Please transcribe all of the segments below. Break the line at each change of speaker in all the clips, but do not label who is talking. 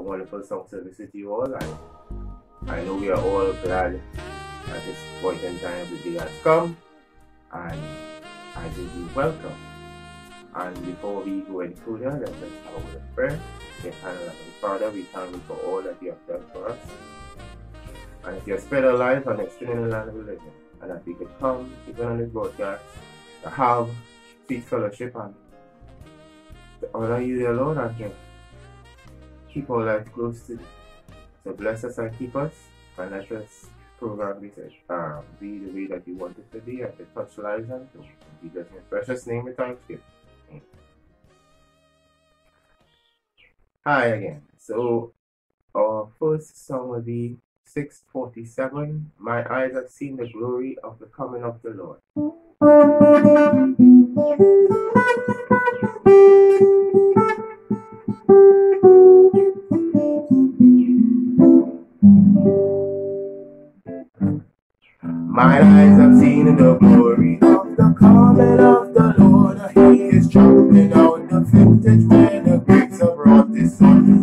a wonderful song service with you all. And I know we are all glad at this point in time the day has come. And I bid you welcome. And before we go any further, let's just have a word of prayer. Heavenly Father, we thank you for all that you have done for us. And if you have spared our life and extended the land of religion, and that we could come even on this broadcast to have sweet fellowship and to honor you, dear Lord, and keep our life close to. So bless us and keep us, and let this program be, um, be the way that you want it to be, and to touch lives and to be in your precious name we thank you. Hi again. So our first song will be 647 My eyes have seen the glory of the coming of the Lord. My eyes have seen the glory of the coming of the Lord. He is jumping out the vintage when the grapes have brought this sun.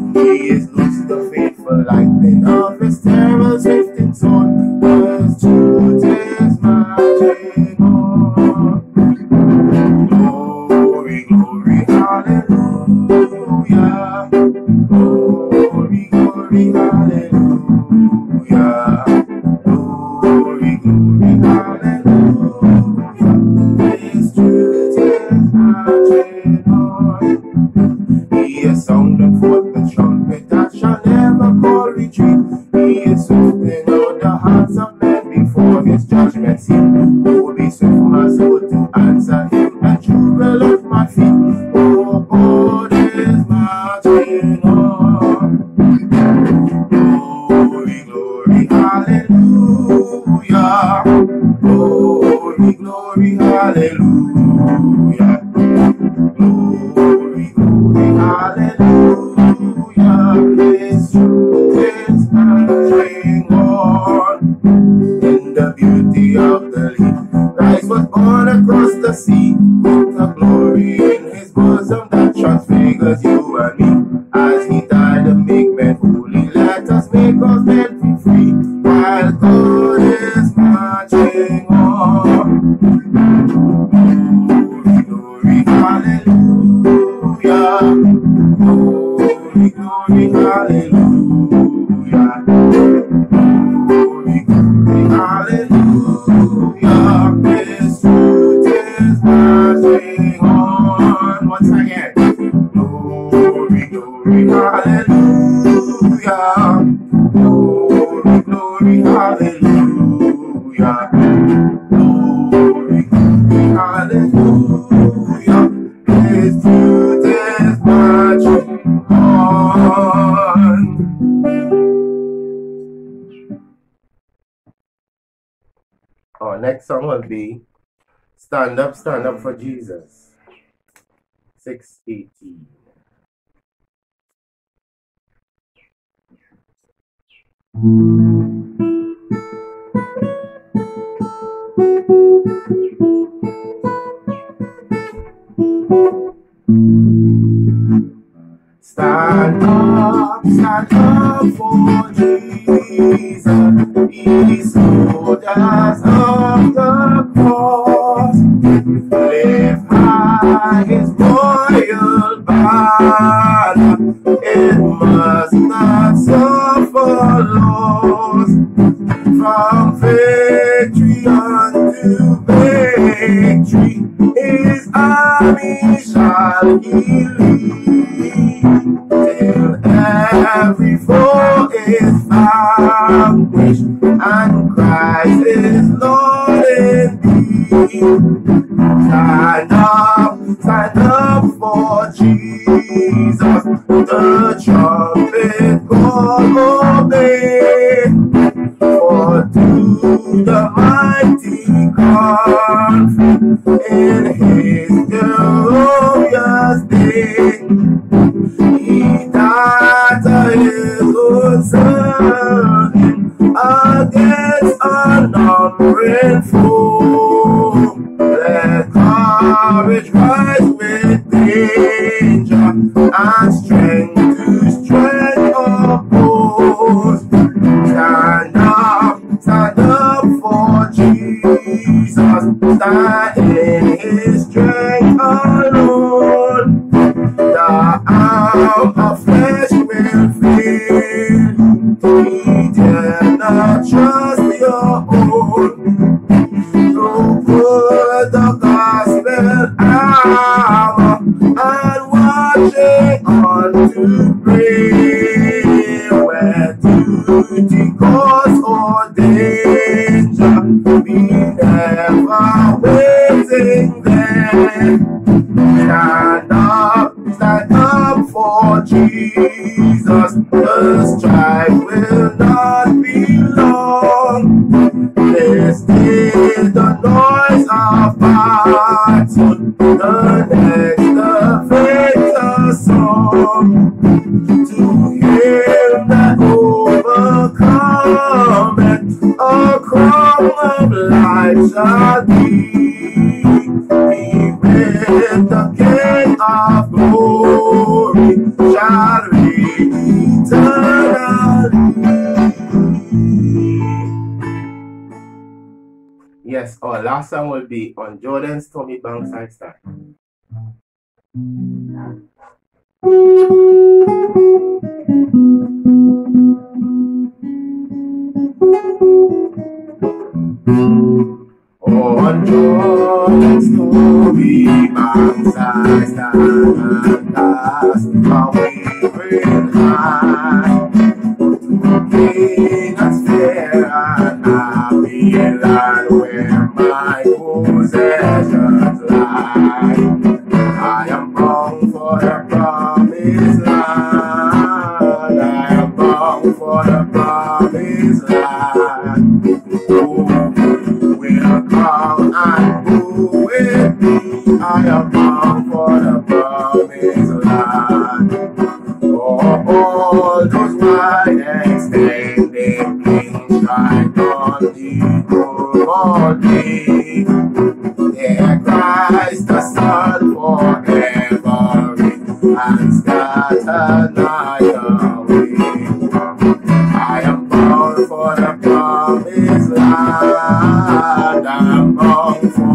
Our next song will be Stand Up, Stand Up for Jesus. 618. Stand up, stand up for Jesus. He soldiers of the cross. Lift high his royal banner. It must not suffer loss. From victory unto victory, his army shall Stand up, stand up for Jesus. Watching song will be on Jordan's Tommy Bankside Style. On mm.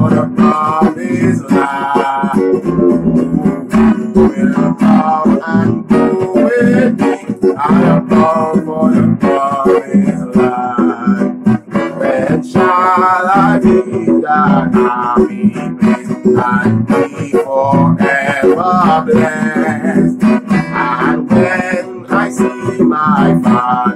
For the promised land. Who will come and go with me? I am bound for the promised land. When shall I be that happy place and be forever blessed? And when I see my Father's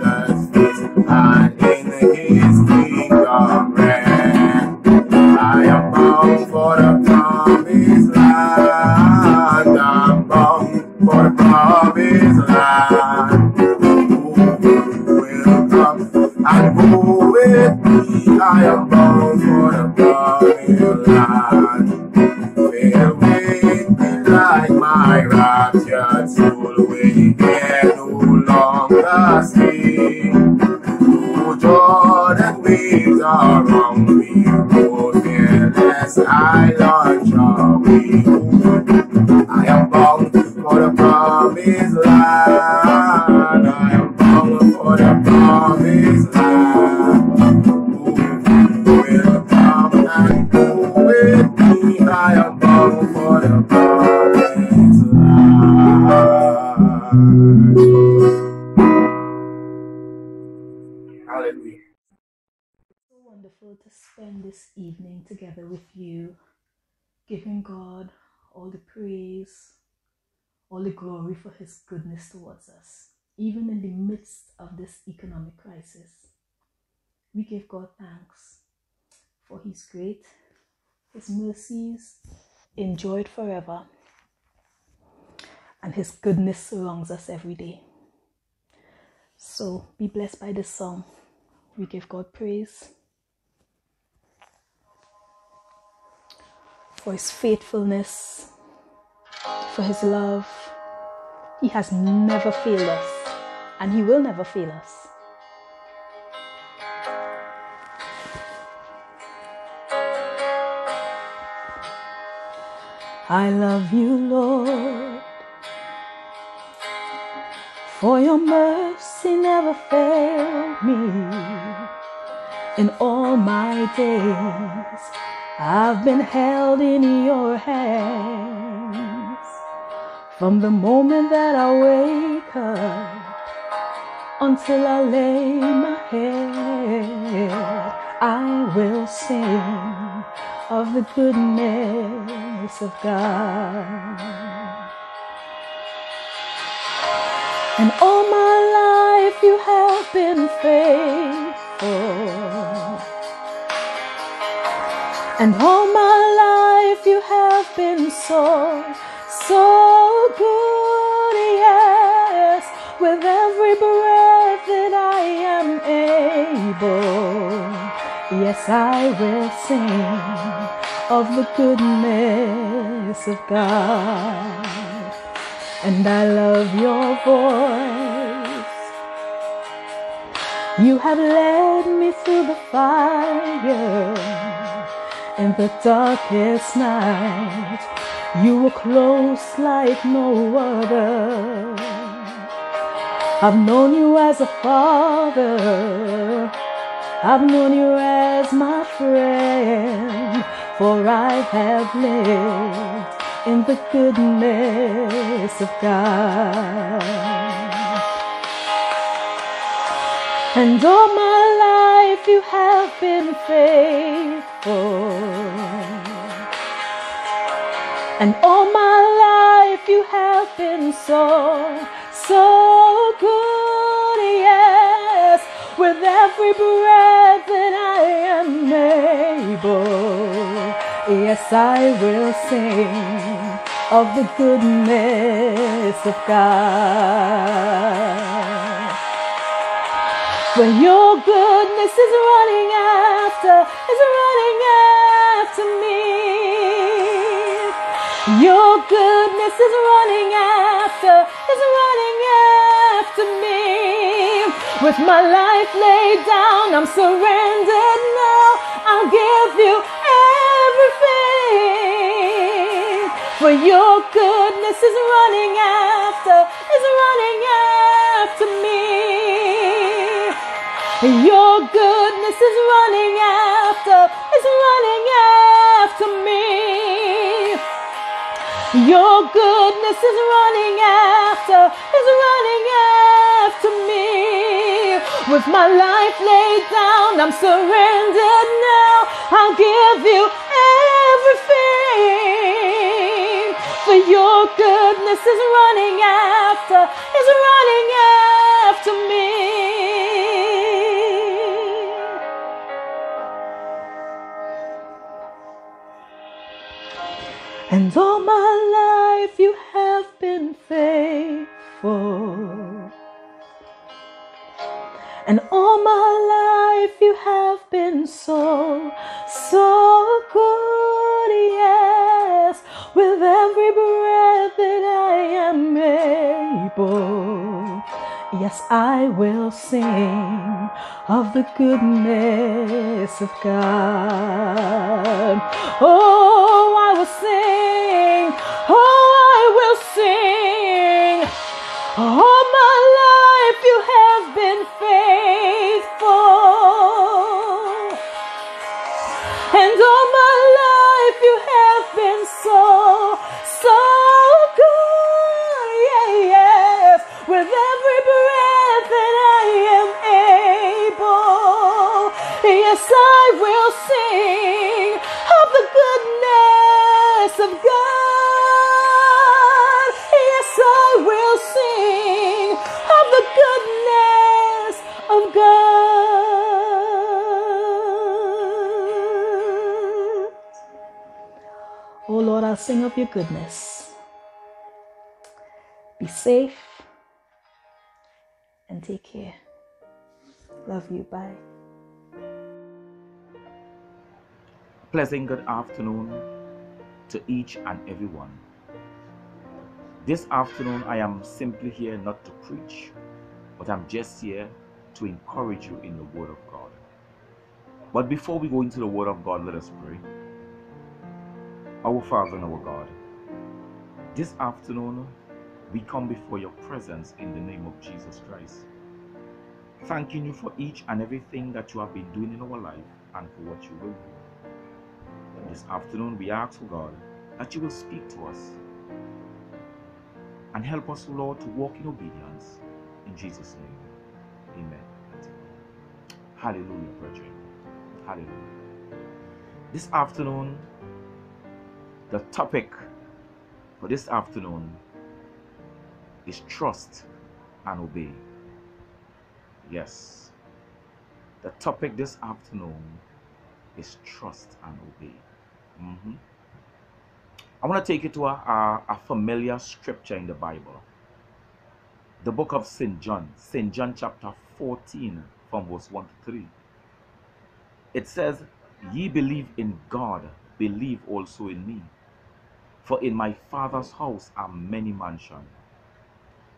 I am bound for the promised land. I am bound for the promised land. Who will come and go with me? I am bound for the promised land. Hallelujah.
So wonderful to spend this evening together with you, giving God all the praise, all the glory for His goodness towards us, even in the midst of this economic crisis. We give God thanks for his great, His mercies enjoyed forever, and His goodness surrounds us every day. So be blessed by this song. We give God praise for His faithfulness, for His love. He has never failed us, and He will never fail us. I love you, Lord, for your mercy never failed me. In all my days, I've been held in your hands From the moment that I wake up until I lay my head, I will sing of the goodness of God. And all my life you have been faithful. And all my life you have been so, so good, yes. With every breath that I am able, yes, I will sing of the goodness of God. And I love your voice. You have led me through the fire in the darkest night. You were close like no other. I've known you as a father. I've known you as my friend, for I have lived in the goodness of God. And all my life you have been faithful. And all my life you have been so, so good, yes. With every breath that I am able, yes, I will sing of the goodness of God. When your goodness is running after, is running after me. Your goodness is running after, is running after me. With my life laid down, I'm surrendered now. I'll give you everything. For your goodness is running after, is running after me. Your goodness is running after, is running after me. Your goodness is running after, is running after me. With my life laid down, I'm surrendered now. I'll give you everything. For your goodness is running after, is running after me. And all my life you have been faithful. And all my life you have been so, so good, yes. With every breath that I am able, yes, I will sing of the goodness of God. Oh, I will sing, yes, I will sing of the goodness of God. Yes, I will sing of the goodness of God. Oh Lord, I'll sing of your goodness. Be safe and take care. Love you. Bye.
Pleasant good afternoon to each and every one. This afternoon, I am simply here not to preach, but I'm just here to encourage you in the Word of God. But before we go into the Word of God, let us pray. Our Father and our God, this afternoon, we come before your presence in the name of Jesus Christ. Thanking you for each and everything that you have been doing in our life and for what you will do. This afternoon, we ask, for God, that you will speak to us. And help us, Lord, to walk in obedience. In Jesus' name. Amen. Hallelujah, brethren. Hallelujah. This afternoon, the topic for this afternoon is trust and obey. Yes. The topic this afternoon is trust and obey. Mm-hmm. I want to take you to a, a, a familiar scripture in the Bible. The book of St. John, St. John chapter 14, from verse 1 to 3. It says, Ye believe in God, believe also in me. For in my Father's house are many mansions.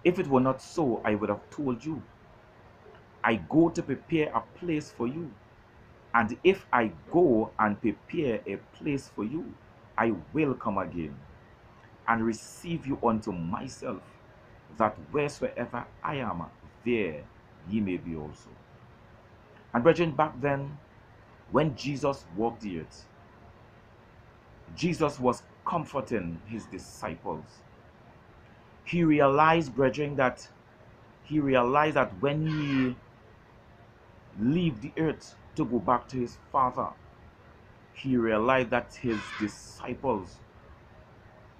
If it were not so, I would have told you. I go to prepare a place for you. And if I go and prepare a place for you, I will come again and receive you unto myself, that wheresoever I am, there ye may be also. And brethren, back then, when Jesus walked the earth, Jesus was comforting his disciples. He realized, brethren, that he realized that when he leave the earth to go back to his father, he realized that his disciples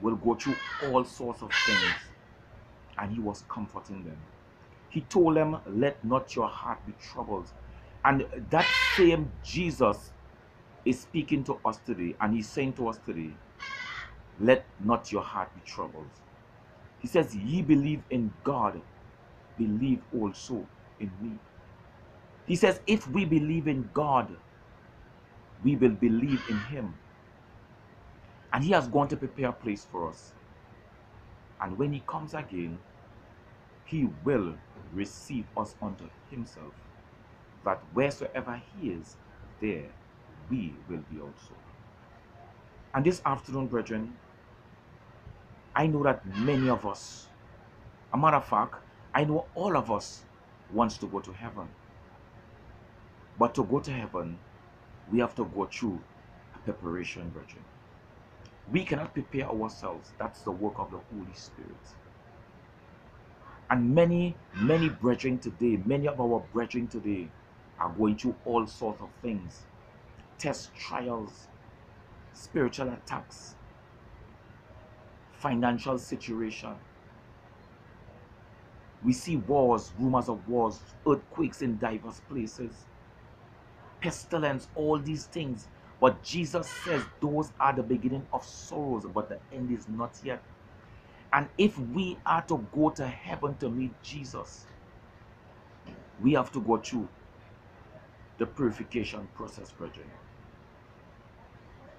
will go through all sorts of things and he was comforting them. He told them, Let not your heart be troubled. And that same Jesus is speaking to us today, and he's saying to us today, Let not your heart be troubled. He says, Ye believe in God, believe also in me. He says, If we believe in God, we will believe in Him. And He has gone to prepare a place for us. And when He comes again, He will receive us unto Himself, that wheresoever He is, there we will be also. And this afternoon, brethren, I know that many of us, a matter of fact, I know all of us wants to go to heaven. But to go to heaven, we have to go through a preparation, brethren. We cannot prepare ourselves. That's the work of the Holy Spirit. And many, many brethren today, many of our brethren today are going through all sorts of things test trials, spiritual attacks, financial situation. We see wars, rumors of wars, earthquakes in diverse places, pestilence, all these things. But Jesus says those are the beginning of sorrows, but the end is not yet. And if we are to go to heaven to meet Jesus, we have to go through the purification process, brethren.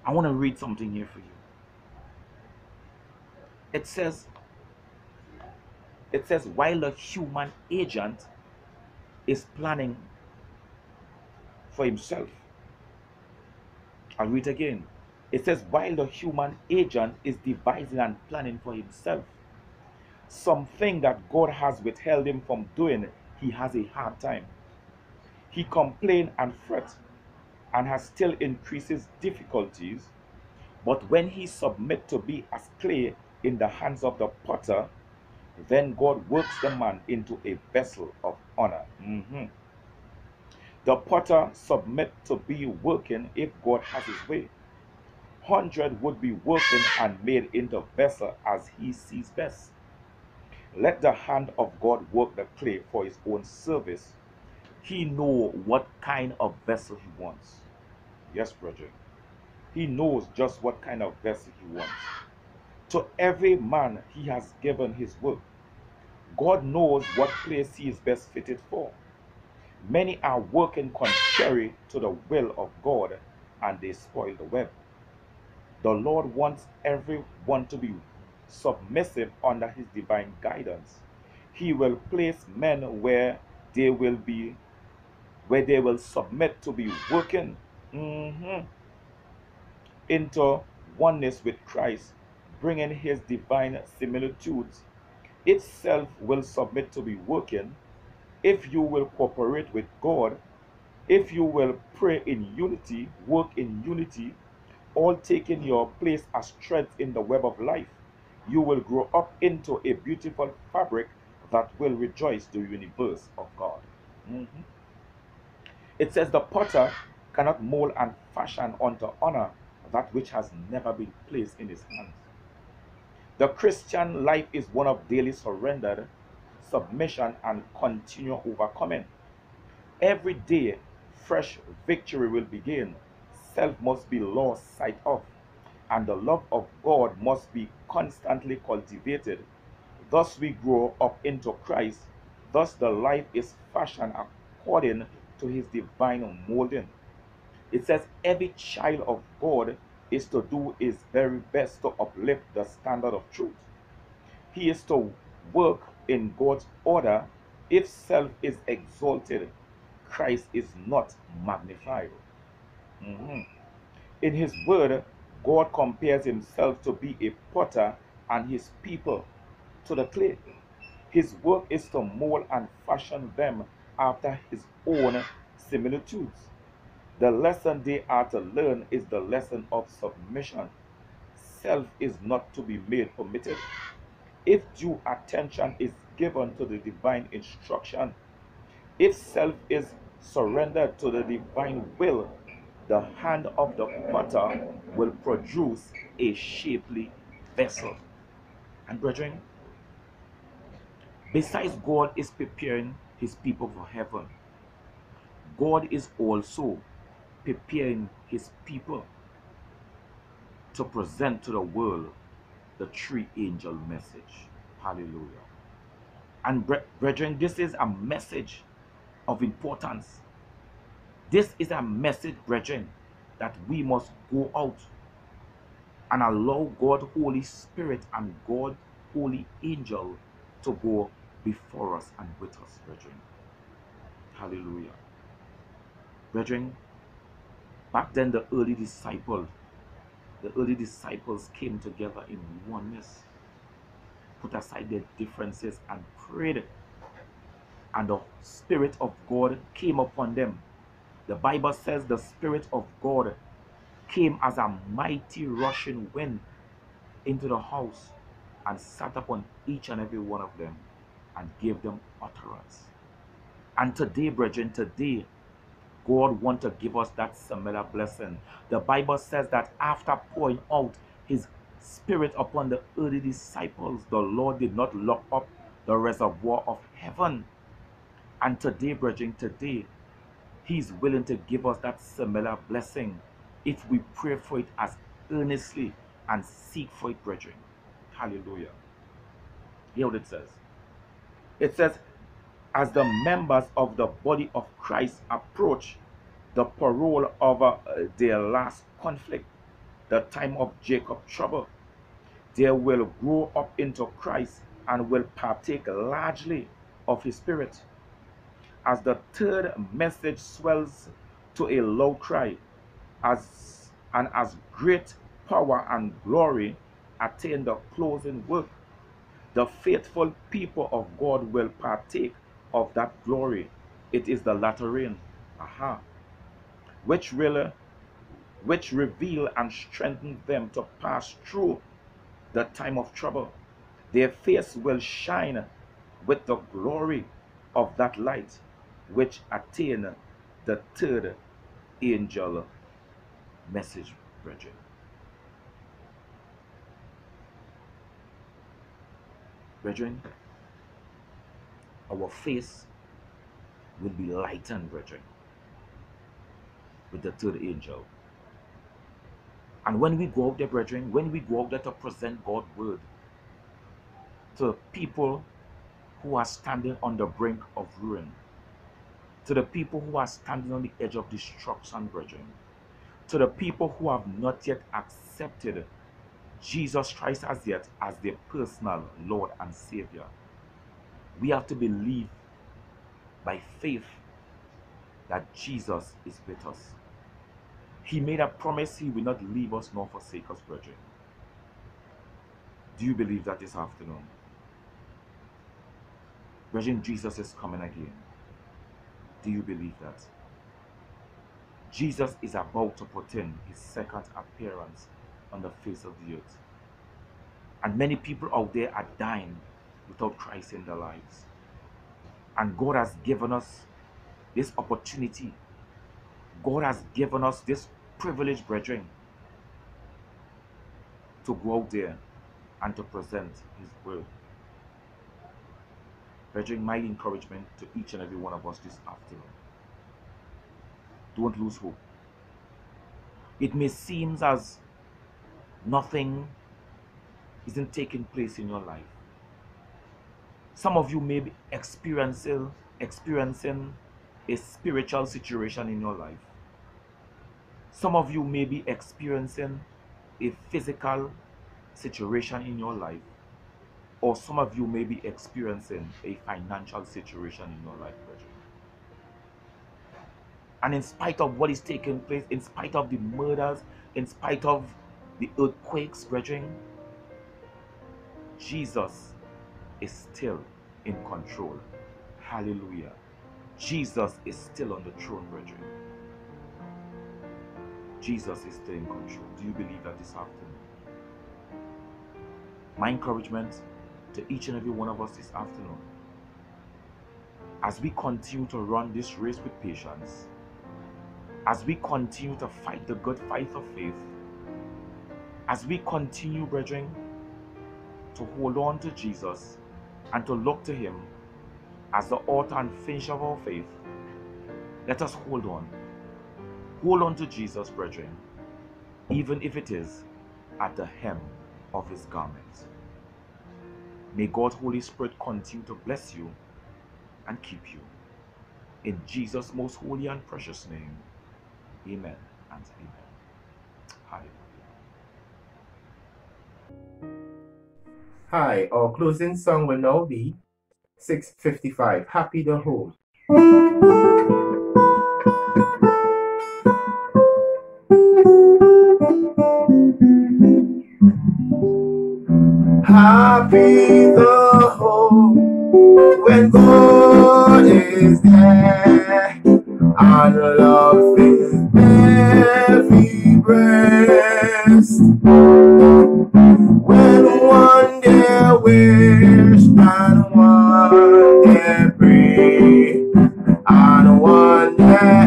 I want to read something here for you. It says, it says, while a human agent is planning for himself. I'll read again. It says, while the human agent is devising and planning for himself, something that God has withheld him from doing, he has a hard time. He complains and frets and has still increases difficulties. But when he submit to be as clay in the hands of the potter, then God works the man into a vessel of honor. Mm-hmm. The potter submit to be working if God has his way. Hundred would be working and made into vessel as he sees best. Let the hand of God work the clay for his own service. He know what kind of vessel he wants. Yes, brother. He knows just what kind of vessel he wants. To every man he has given his work. God knows what place he is best fitted for. Many are working contrary to the will of God and they spoil the web. The Lord wants everyone to be submissive under his divine guidance. He will place men where they will be where they will submit to be working mm-hmm, into oneness with Christ, bringing his divine similitudes. Itself will submit to be working if you will cooperate with God, if you will pray in unity, work in unity, all taking your place as threads in the web of life, you will grow up into a beautiful fabric that will rejoice the universe of God. Mm-hmm. It says the potter cannot mold and fashion unto honor that which has never been placed in his hands. The Christian life is one of daily surrender, submission, and continual overcoming. Every day, fresh victory will begin. Self must be lost sight of, and the love of God must be constantly cultivated. Thus we grow up into Christ. Thus the life is fashioned according to his divine molding. It says every child of God is to do his very best to uplift the standard of truth. He is to work in God's order. If self is exalted, Christ is not magnified. Mm-hmm. In his word, God compares himself to be a potter and his people to the clay. His work is to mold and fashion them after his own similitudes. The lesson they are to learn is the lesson of submission. Self is not to be made permitted. If due attention is given to the divine instruction, if self is surrendered to the divine will, the hand of the potter will produce a shapely vessel. And brethren, besides God is preparing his people for heaven, God is also preparing his people to present to the world the three angel message. Hallelujah. And brethren, this is a message of importance. This is a message, brethren, that we must go out and allow God, Holy Spirit, and God, Holy Angel to go before us and with us, brethren. Hallelujah. Brethren, Back then, the early disciples, the early disciples came together in oneness, put aside their differences and prayed. And the Spirit of God came upon them. The Bible says the Spirit of God came as a mighty rushing wind into the house and sat upon each and every one of them and gave them utterance. And today, brethren, today, God want to give us that similar blessing. The Bible says that after pouring out his spirit upon the early disciples, the Lord did not lock up the reservoir of heaven. And today, brethren, today, he's willing to give us that similar blessing if we pray for it as earnestly and seek for it, brethren. Hallelujah. Hear what it says. It says, as the members of the body of Christ approach the parole of uh, their last conflict, the time of Jacob trouble, they will grow up into Christ and will partake largely of his spirit. As the third message swells to a loud cry, as and as great power and glory attain the closing work, the faithful people of God will partake of that glory. It is the latter rain. Aha. Which really which reveal and strengthen them to pass through the time of trouble. Their face will shine with the glory of that light which attain the third angel message, brethren. Brethren, our face will be lightened, brethren, with the third angel. And when we go out there, brethren, when we go out there to present God's word to people who are standing on the brink of ruin, to the people who are standing on the edge of destruction, brethren, to the people who have not yet accepted Jesus Christ as yet as their personal Lord and Savior we have to believe by faith that Jesus is with us. He made a promise he will not leave us nor forsake us, brethren. Do you believe that this afternoon? Brethren, Jesus is coming again. Do you believe that? Jesus is about to put in his second appearance on the face of the earth. And many people out there are dying without Christ in their lives. And God has given us this opportunity. God has given us this privilege, brethren, to go out there and to present His word. Brethren, my encouragement to each and every one of us this afternoon don't lose hope. It may seem as nothing isn't taking place in your life. Some of you may be experiencing experiencing a spiritual situation in your life. Some of you may be experiencing a physical situation in your life. Or some of you may be experiencing a financial situation in your life. And in spite of what is taking place, in spite of the murders, in spite of the earthquakes, brethren, Jesus is still in control. Hallelujah. Jesus is still on the throne, brethren. Jesus is still in control. Do you believe that this afternoon? My encouragement to each and every one of us this afternoon, as we continue to run this race with patience, as we continue to fight the good fight of faith, as we continue, brethren, to hold on to Jesus and to look to Him as the author and finisher of our faith, let us hold on. Hold on to Jesus, brethren, even if it is at the hem of His garment. May God's Holy Spirit continue to bless you and keep you. In Jesus' most holy and precious name, amen and amen. Hallelujah.
Hi, our closing song will now be 655 Happy the Home. Happy the home when God is there and love is every breast.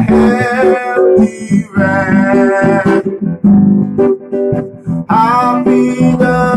Healthy rest. Happy the home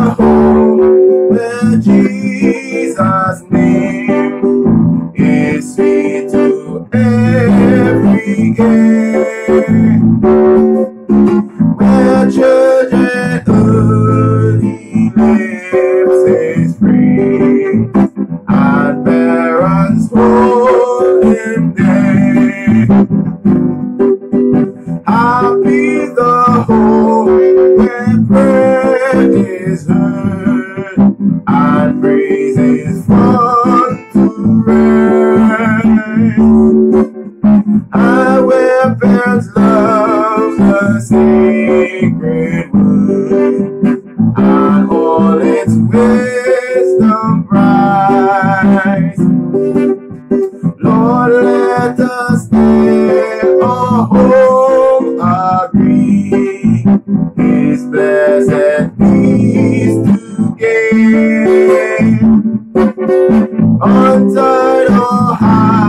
on Turtle High.